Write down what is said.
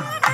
Bye.